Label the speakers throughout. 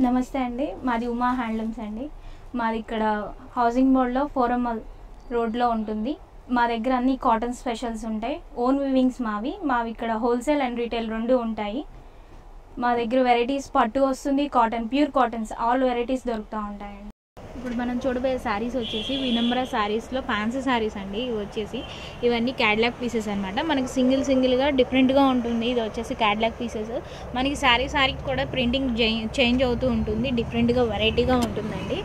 Speaker 1: నమస్తే అండి. మాది ఉమా హ్యాండ్లూమ్స్ అండి. మాది ఇక్కడ హౌసింగ్ బోర్డ్లో ఫోరమల్ రోడ్లో ఉంటుంది. మా దగ్గర అన్ని కాటన్ స్పెషల్స్ ఉంటాయి. ఓన్ వివింగ్స్ మావి. మావి ఇక్కడ హోల్సేల్ అండ్ రీటైల్ రెండు ఉంటాయి. మా దగ్గర వెరైటీస్ పట్టు వస్తుంది cotton pure cottons. All varieties దొరుకుతూ ఉంటాయండి. ఇప్పుడు మనం చూడబోయే శారీస్ వచ్చేసి వినమ్ర శారీస్లో ఫ్యాన్సీ శారీస్ అండి. ఇవి వచ్చేసి ఇవన్నీ క్యాడ్లాగ్ పీసెస్ అనమాట మనకి సింగిల్ సింగిల్గా డిఫరెంట్గా ఉంటుంది. ఇది వచ్చేసి క్యాడ్లాగ్ పీసెస్ మనకి శారీ శారీకి కూడా ప్రింటింగ్ చేంజ్ అవుతూ ఉంటుంది. డిఫరెంట్గా వెరైటీగా ఉంటుందండి.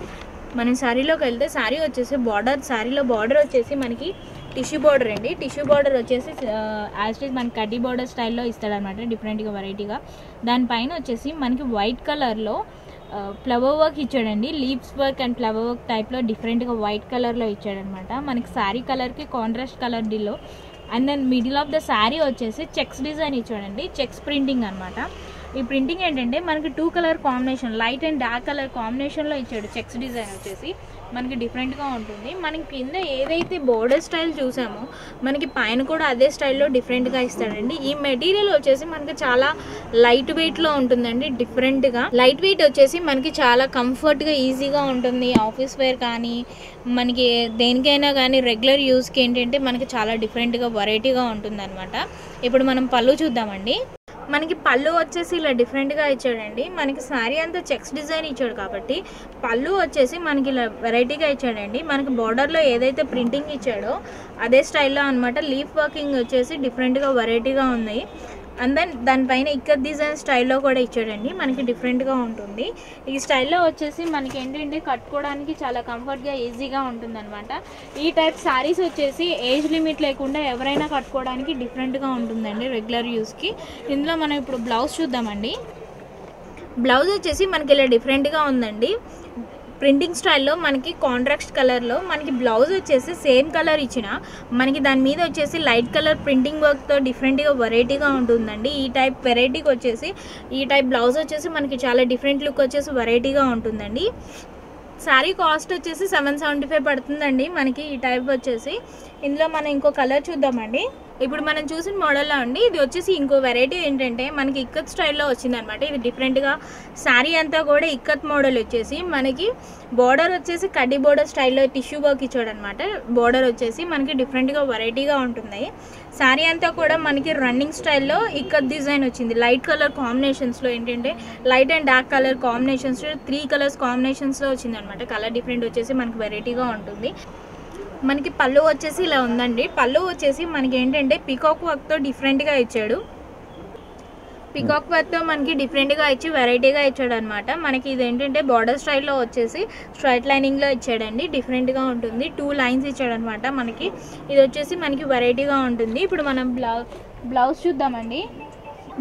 Speaker 1: మనం శారీలోకి వెళ్తే శారీ వచ్చేసి బార్డర్ శారీలో బార్డర్ వచ్చేసి మనకి టిష్యూ బార్డర్ అండి. టిష్యూ బార్డర్ వచ్చేసి యాజ్ ఇట్ మనకి కడ్డీ బార్డర్ స్టైల్లో ఇస్తాడనమాట డిఫరెంట్గా వెరైటీగా దానిపైన వచ్చేసి మనకి వైట్ కలర్లో ఫ్లవర్ వర్క్ ఇచ్చాడండి. Leaves work and flower work టైప్లో డిఫరెంట్గా వైట్ కలర్లో ఇచ్చాడనమాట మనకి శారీ కలర్కి contrast colour డిలో and then middle of the sari వచ్చేసి చెక్స్ డిజైన్ ఇచ్చాడండి. చెక్స్ ప్రింటింగ్ అనమాట ఈ ప్రింటింగ్ ఏంటంటే మనకి two colour combination light and dark colour కాంబినేషన్లో ఇచ్చాడు చెక్స్ డిజైన్ వచ్చేసి. మనకి డిఫరెంట్గా ఉంటుంది. మనకి కింద ఏదైతే బోర్డర్ స్టైల్ చూసామో మనకి పైన కూడా అదే స్టైల్లో డిఫరెంట్గా ఇస్తాడండి. ఈ మెటీరియల్ వచ్చేసి మనకి చాలా లైట్ వెయిట్లో ఉంటుందండి డిఫరెంట్గా. లైట్ వెయిట్ వచ్చేసి మనకి చాలా కంఫర్ట్గా ఈజీగా ఉంటుంది. ఆఫీస్ వేర్ కానీ మనకి దేనికైనా కానీ రెగ్యులర్ యూస్కి ఏంటంటే మనకి చాలా డిఫరెంట్గా వెరైటీగా ఉంటుంది ఇప్పుడు మనం పళ్ళు చూద్దామండి. మనకి పళ్ళు వచ్చేసి ఇలా డిఫరెంట్గా ఇచ్చాడండి. మనకి శారీ అంతా చెక్స్ డిజైన్ ఇచ్చాడు కాబట్టి పళ్ళు వచ్చేసి మనకి ఇలా వెరైటీగా ఇచ్చాడండి. మనకి బార్డర్లో ఏదైతే ప్రింటింగ్ ఇచ్చాడో అదే స్టైల్లో అనమాట లీఫ్ వర్కింగ్ వచ్చేసి డిఫరెంట్గా వెరైటీగా ఉన్నాయి అండ్ దెన్ దానిపైన ఇక్కడ డిజైన్ స్టైల్లో కూడా ఇచ్చాడండి. మనకి డిఫరెంట్గా ఉంటుంది. ఈ స్టైల్లో వచ్చేసి మనకి ఏంటంటే కట్టుకోవడానికి చాలా కంఫర్ట్గా ఈజీగా ఉంటుందన్నమాట. ఈ టైప్ శారీస్ వచ్చేసి ఏజ్ లిమిట్ లేకుండా ఎవరైనా కట్టుకోవడానికి డిఫరెంట్గా ఉంటుందండి రెగ్యులర్ యూస్కి ఇందులో మనం ఇప్పుడు బ్లౌజ్ చూద్దామండి. బ్లౌజ్ వచ్చేసి మనకి ఇలా డిఫరెంట్గా ఉందండి. ప్రింటింగ్ స్టైల్లో మనకి కాంట్రాక్ట్ కలర్లో మనకి బ్లౌజ్ వచ్చేసి సేమ్ కలర్ ఇచ్చిన మనకి దాని మీద వచ్చేసి లైట్ కలర్ ప్రింటింగ్ వర్క్తో డిఫరెంట్గా వెరైటీగా ఉంటుందండి. ఈ టైప్ వెరైటీకి వచ్చేసి ఈ టైప్ బ్లౌజ్ వచ్చేసి మనకి చాలా డిఫరెంట్ లుక్ వచ్చేసి వెరైటీగా ఉంటుందండి. శారీ కాస్ట్ వచ్చేసి సెవెన్ సెవెంటీ ఫైవ్ పడుతుందండి మనకి ఈ టైప్ వచ్చేసి. ఇందులో మనం ఇంకో కలర్ చూద్దామండి. ఇప్పుడు మనం చూసిన మోడల్లో అండి ఇది వచ్చేసి ఇంకో వెరైటీ ఏంటంటే మనకి ఇక్కత్ స్టైల్లో వచ్చిందనమాట ఇది డిఫరెంట్గా శారీ అంతా కూడా ఇక్కత్ మోడల్ వచ్చేసి మనకి బోర్డర్ వచ్చేసి కడ్డీ బోర్డర్ స్టైల్లో టిష్యూ వర్క్ ఇచ్చాడనమాట బోర్డర్ వచ్చేసి మనకి డిఫరెంట్గా వెరైటీగా ఉంటుంది శారీ అంతా కూడా మనకి రన్నింగ్ స్టైల్లో ఇక్కత్ డిజైన్ వచ్చింది. లైట్ కలర్ కాంబినేషన్స్లో ఏంటంటే light and dark colour combinations three colours కాంబినేషన్స్లో వచ్చిందనమాట కలర్ డిఫరెంట్ వచ్చేసి మనకి వెరైటీగా ఉంటుంది. మనకి పళ్ళు వచ్చేసి ఇలా ఉందండి. పళ్ళు వచ్చేసి మనకి ఏంటంటే పికాక్ వర్క్తో డిఫరెంట్గా ఇచ్చాడు. పికాక్ వర్క్తో మనకి డిఫరెంట్గా ఇచ్చి వెరైటీగా ఇచ్చాడు అనమాట మనకి ఇది ఏంటంటే బార్డర్ స్టైల్లో వచ్చేసి స్ట్రైట్ లైనింగ్లో ఇచ్చాడండి. డిఫరెంట్గా ఉంటుంది. టూ లైన్స్ ఇచ్చాడనమాట మనకి. ఇది వచ్చేసి మనకి వెరైటీగా ఉంటుంది. ఇప్పుడు మనం బ్లౌజ్ బ్లౌజ్ చూద్దామండి.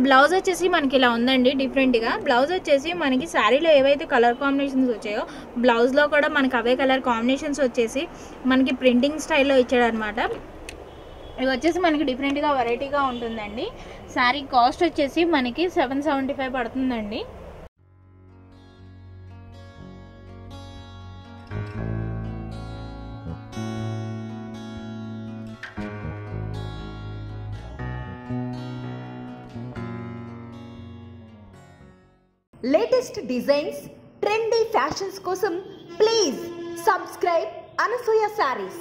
Speaker 1: బ్లౌజ్ వచ్చేసి మనకి ఇలా ఉందండి డిఫరెంట్గా బ్లౌజ్ వచ్చేసి మనకి శారీలో ఏవైతే కలర్ కాంబినేషన్స్ వచ్చాయో బ్లౌజ్లో కూడా మనకి అవే కలర్ కాంబినేషన్స్ వచ్చేసి మనకి ప్రింటింగ్ స్టైల్లో ఇచ్చాడనమాట ఇవి వచ్చేసి మనకి డిఫరెంట్గా వెరైటీగా ఉంటుందండి. శారీ కాస్ట్ వచ్చేసి మనకి సెవెన్ సెవెంటీ ఫైవ్ పడుతుందండి.
Speaker 2: లేటెస్ట్ డిజైన్స్ ట్రెండీ ఫ్యాషన్స్ కోసం ప్లీజ్ సబ్స్క్రైబ్ అనసూయ శారీస్